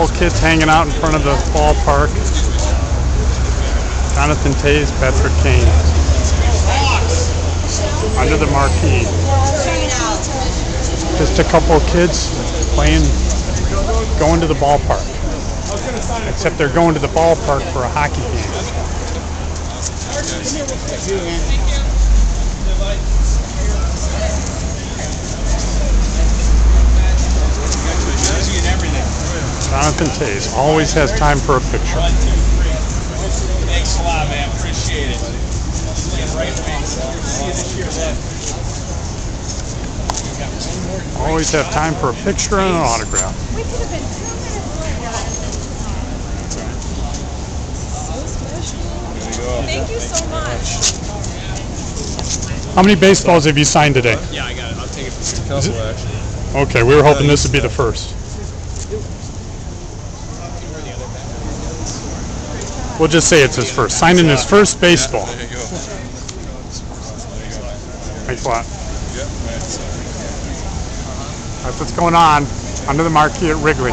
Couple kids hanging out in front of the ballpark. Jonathan Toews, Patrick Kane. Under the marquee. Just a couple of kids playing, going to the ballpark. Except they're going to the ballpark for a hockey game. Jonathan Toews always has time for a picture. Thanks a lot, man. Appreciate it. Get right away. See you this year, bud. Always have time for a picture and an autograph. We could have been two minutes later. Thank you so much. How many baseballs have you signed today? Yeah, I got it. I'll take it from your couple, actually. Okay, we were hoping this would be the first. We'll just say it's his first. Signing his first baseball. A lot. That's what's going on under the marquee at Wrigley.